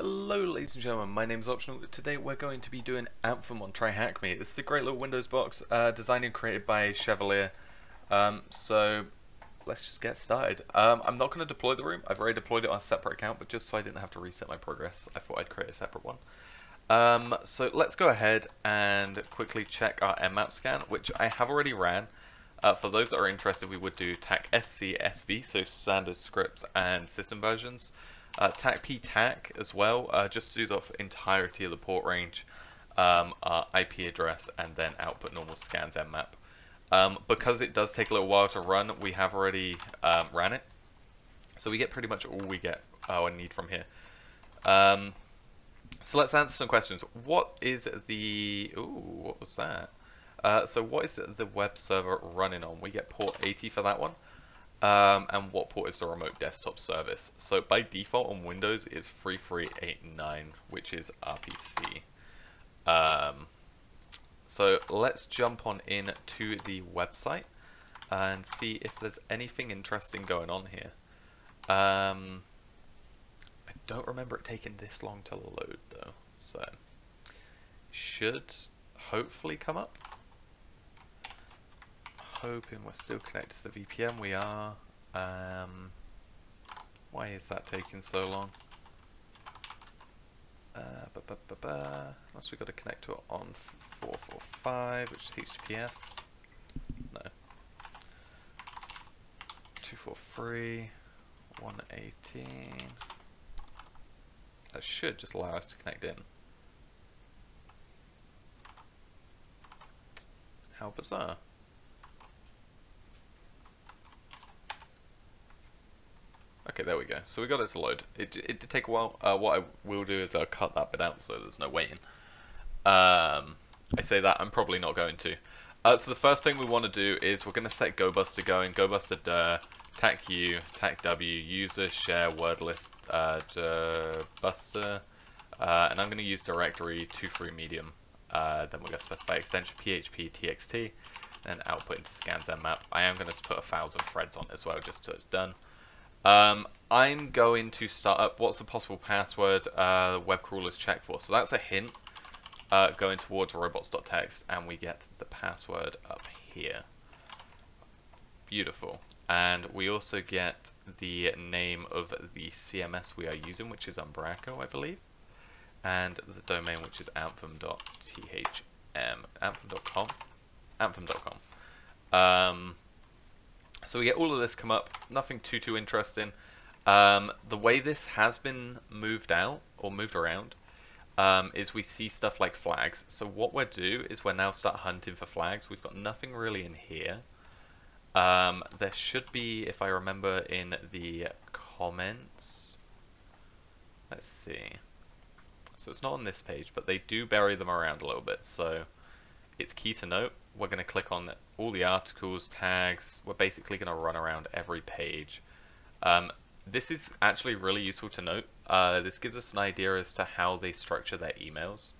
Hello ladies and gentlemen, my name is Optional. Today we're going to be doing Anthem on TryHackMe. This is a great little Windows box uh, designed and created by Chevalier. Um, so let's just get started. Um, I'm not going to deploy the room, I've already deployed it on a separate account, but just so I didn't have to reset my progress, I thought I'd create a separate one. Um, so let's go ahead and quickly check our mmap scan, which I have already ran. Uh, for those that are interested, we would do TAC SC SV, so standard scripts and system versions. Uh, TAC P TAC as well, uh, just to do the entirety of the port range, um, our IP address, and then output normal scans Nmap. Um, because it does take a little while to run, we have already um, ran it. So we get pretty much all we get uh, or need from here. Um, so let's answer some questions. What is the... Ooh, what was that? Uh, so what is the web server running on? We get port 80 for that one. Um, and what port is the remote desktop service? So by default on Windows is 3389, which is RPC. Um, so let's jump on in to the website and see if there's anything interesting going on here. Um, I don't remember it taking this long to load though, so should hopefully come up hoping we're still connected to the VPN. We are. Um, why is that taking so long? Uh, ba -ba -ba Unless we've got to connect to it on 445, which is HTTPS. No. 243, 118. That should just allow us to connect in. How bizarre. Okay, there we go. So we got it to load. It, it did take a while. Uh, what I will do is I'll cut that bit out so there's no waiting. Um, I say that, I'm probably not going to. Uh, so the first thing we want to do is we're going to set GoBuster going. GoBuster dir, tac u, tac w, user, share, word list, uh, buster, uh, and I'm going to use directory 23 medium. Uh, then we're going to specify extension php txt, and output into scans nmap. I am going to put a thousand threads on as well, just so it's done. Um, I'm going to start up what's the possible password uh, web crawlers check for. So that's a hint uh, going towards robots.txt and we get the password up here. Beautiful. And we also get the name of the CMS we are using, which is Umbraco, I believe. And the domain, which is anthem.thm, anthem.com, anthem.com. Um, so we get all of this come up, nothing too, too interesting. Um, the way this has been moved out, or moved around, um, is we see stuff like flags. So what we'll do is we'll now start hunting for flags. We've got nothing really in here. Um, there should be, if I remember, in the comments. Let's see. So it's not on this page, but they do bury them around a little bit. So it's key to note, we're going to click on all the articles, tags, we're basically going to run around every page. Um, this is actually really useful to note. Uh, this gives us an idea as to how they structure their emails.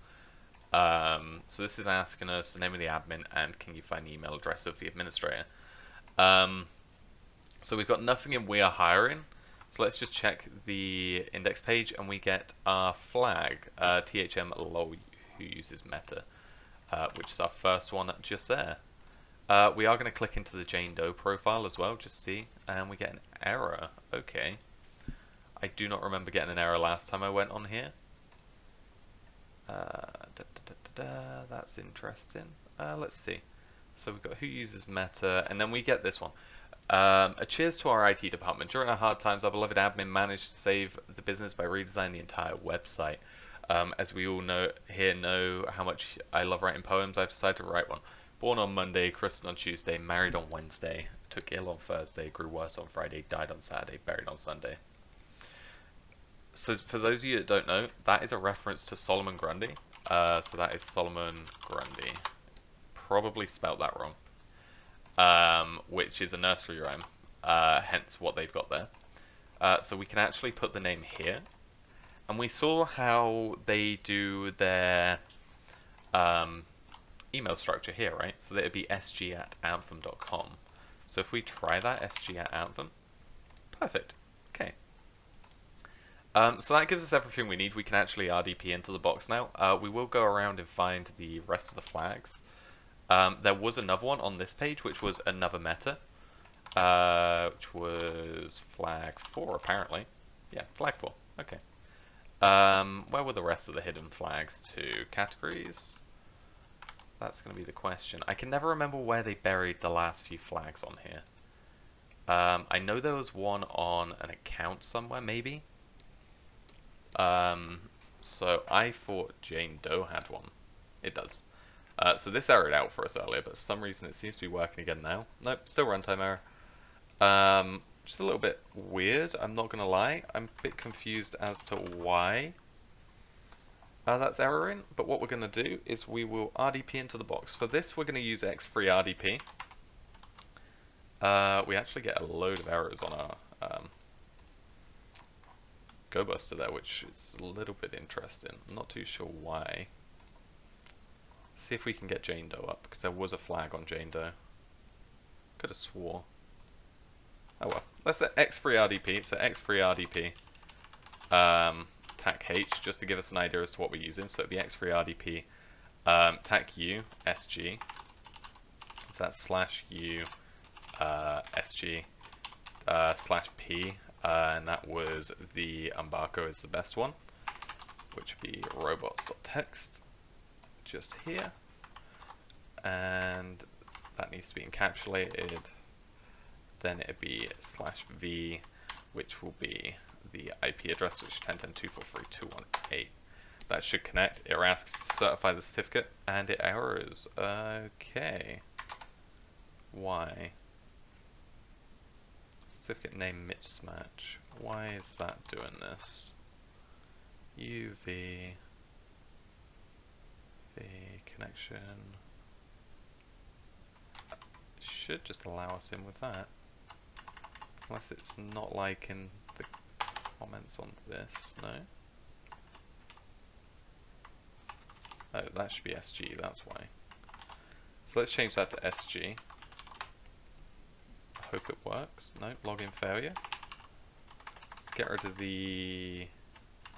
Um, so this is asking us the name of the admin and can you find the email address of the administrator. Um, so we've got nothing in we are hiring. So let's just check the index page and we get our flag, uh, THM lol who uses meta uh, which is our first one just there. Uh, we are going to click into the Jane Doe profile as well, just see, and we get an error. Okay. I do not remember getting an error last time I went on here. Uh, da, da, da, that's interesting. Uh, let's see. So we've got who uses Meta, and then we get this one. Um, a cheers to our IT department. During our hard times, our beloved admin managed to save the business by redesigning the entire website. Um, as we all know here know how much I love writing poems, I've decided to write one. Born on Monday, christened on Tuesday, married on Wednesday, took ill on Thursday, grew worse on Friday, died on Saturday, buried on Sunday. So for those of you that don't know, that is a reference to Solomon Grundy. Uh, so that is Solomon Grundy. Probably spelt that wrong. Um, which is a nursery rhyme, uh, hence what they've got there. Uh, so we can actually put the name here, and we saw how they do their um, email structure here, right? So that would be sg at anthem.com. So if we try that, sg at anthem, perfect. Okay. Um, so that gives us everything we need. We can actually RDP into the box now. Uh, we will go around and find the rest of the flags. Um, there was another one on this page, which was another meta, uh, which was flag 4, apparently. Yeah, flag 4. Okay. Um, where were the rest of the hidden flags to? Categories? That's going to be the question. I can never remember where they buried the last few flags on here. Um, I know there was one on an account somewhere, maybe? Um, so I thought Jane Doe had one. It does. Uh, so this errored out for us earlier, but for some reason it seems to be working again now. Nope, still runtime error. Um, just a little bit weird, I'm not going to lie. I'm a bit confused as to why uh, that's erroring, but what we're going to do is we will RDP into the box. For this, we're going to use X3 RDP. Uh, we actually get a load of errors on our um, GoBuster there, which is a little bit interesting. I'm not too sure why. See if we can get Jane Doe up, because there was a flag on Jane Doe. Could have swore. Oh well. Let's set X3 RDP, so X3 RDP. Um, TAC H, just to give us an idea as to what we're using. So it'd be X3 RDP, um, TAC U, SG. So that's slash U, uh, SG, uh, slash P, uh, and that was the Umbraco is the best one, which would be robots.txt, just here, and that needs to be encapsulated, then it'd be slash V, which will be the IP address, which is 10.10.243.218. That should connect. It asks to certify the certificate, and it errors. Okay. Why? Certificate name mismatch. Why is that doing this? UV V connection should just allow us in with that. Unless it's not like in the comments on this, no? Oh, that should be SG, that's why. So let's change that to SG I hope it works. No, login failure. Let's get rid of the...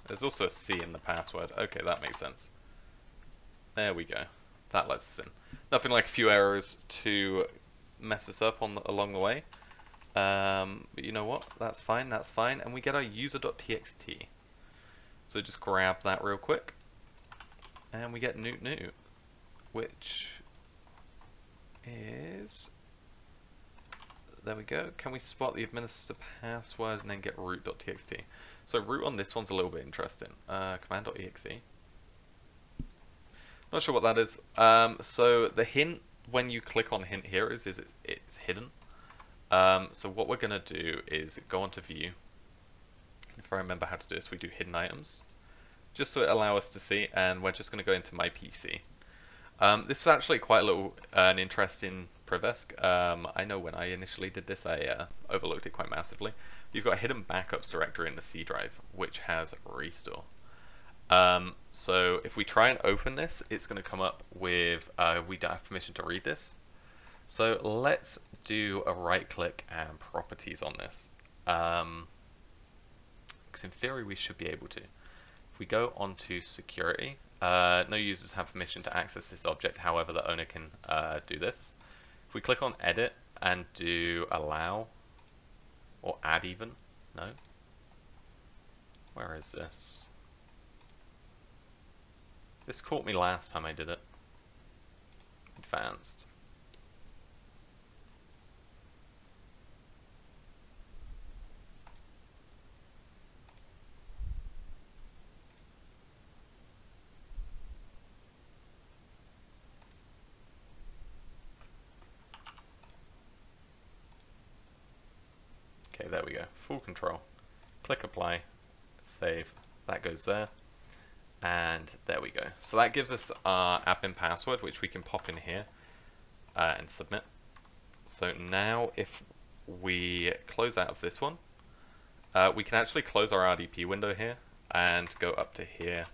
There's also a C in the password. Okay, that makes sense. There we go. That lets us in. Nothing like a few errors to mess us up on the, along the way. Um, but you know what? That's fine, that's fine. And we get our user.txt. So just grab that real quick. And we get Newt Newt, which is there we go. Can we spot the administer password and then get root.txt? So root on this one's a little bit interesting. Uh, command.exe. Not sure what that is. Um, so the hint when you click on hint here is, is it, it's hidden. Um, so what we're going to do is go onto view. If I remember how to do this, we do hidden items. Just so it allow us to see, and we're just going to go into my PC. Um, this is actually quite a little uh, an interesting Privesk. Um, I know when I initially did this, I uh, overlooked it quite massively. You've got a hidden backups directory in the C drive, which has restore. Um, so if we try and open this, it's going to come up with uh, we don't have permission to read this. So let's do a right click and properties on this. Because um, in theory we should be able to. If we go onto security, uh, no users have permission to access this object, however the owner can uh, do this. If we click on edit and do allow, or add even, no. Where is this? This caught me last time I did it. Advanced. There we go, full control. Click apply, save, that goes there, and there we go. So that gives us our admin password, which we can pop in here uh, and submit. So now if we close out of this one, uh, we can actually close our RDP window here and go up to here,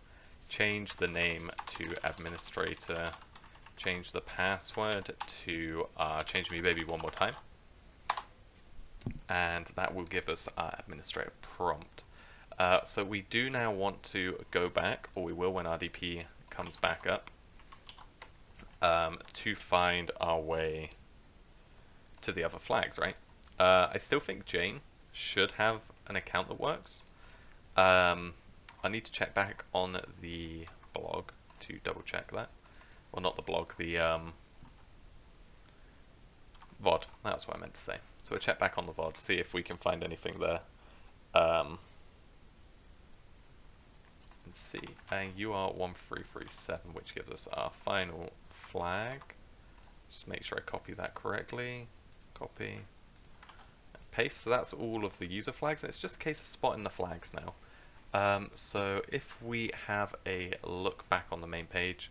change the name to administrator, change the password to uh, change me baby one more time and that will give us our administrator prompt. Uh, so we do now want to go back, or we will when RDP comes back up, um, to find our way to the other flags, right? Uh, I still think Jane should have an account that works. Um, I need to check back on the blog to double check that. Well, not the blog, the um, VOD. That's what I meant to say. So we'll check back on the VOD, see if we can find anything there. Um, let's see. And UR1337, which gives us our final flag. Just make sure I copy that correctly. Copy. Paste. So that's all of the user flags. It's just a case of spotting the flags now. Um, so if we have a look back on the main page,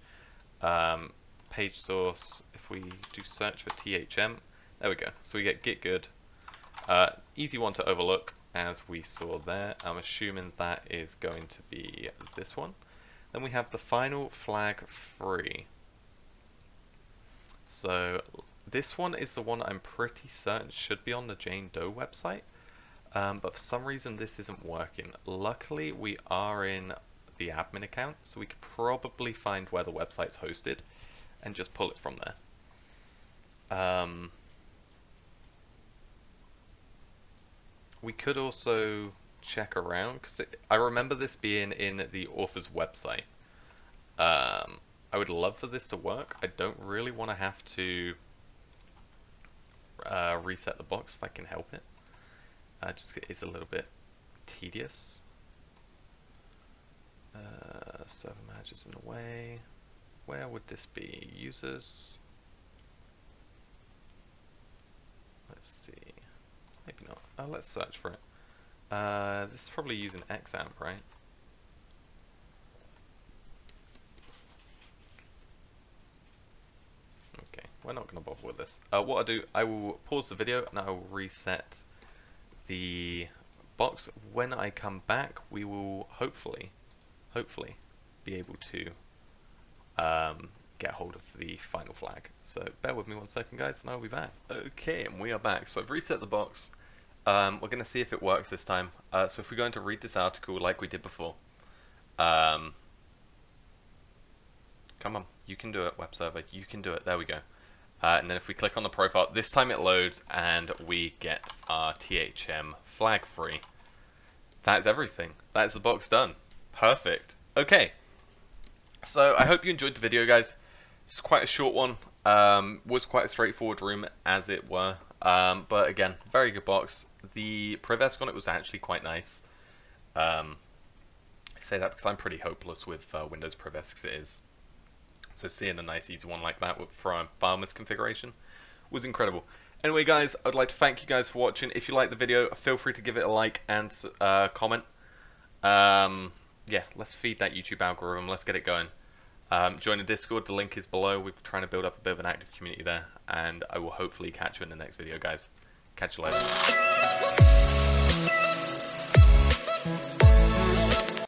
um, page source, if we do search for THM, there we go. So we get get good. Uh, easy one to overlook as we saw there. I'm assuming that is going to be this one. Then we have the final flag free. So this one is the one I'm pretty certain should be on the Jane Doe website. Um, but for some reason this isn't working. Luckily we are in the admin account, so we could probably find where the website's hosted and just pull it from there. Um, we could also check around because I remember this being in the author's website. Um, I would love for this to work. I don't really want to have to uh, reset the box if I can help it. Uh, just it's a little bit tedious. Uh, server managers in the way. Where would this be? Users. Let's see. Maybe not. Uh, let's search for it. Uh, this is probably using XAMPP, right? Okay, we're not going to bother with this. Uh, what I do, I will pause the video and I will reset the box. When I come back, we will hopefully, hopefully, be able to um, get hold of the final flag. So bear with me one second guys and I'll be back. Okay, and we are back. So I've reset the box. Um, we're going to see if it works this time. Uh, so if we're going to read this article like we did before. Um, come on, you can do it, web server. You can do it. There we go. Uh, and then if we click on the profile, this time it loads and we get our THM flag free. That's everything. That's the box done. Perfect. Okay. So I hope you enjoyed the video, guys. It's quite a short one. Um, was quite a straightforward room, as it were. Um, but again, very good box. The Privesk on it was actually quite nice. Um, I say that because I'm pretty hopeless with uh, Windows Privesks it is. So seeing a nice easy one like that for a farmer's configuration was incredible. Anyway guys, I'd like to thank you guys for watching. If you like the video, feel free to give it a like and uh, comment. Um, yeah, let's feed that YouTube algorithm. Let's get it going. Um, join the Discord. The link is below. We're trying to build up a bit of an active community there. And I will hopefully catch you in the next video, guys. Catch you later.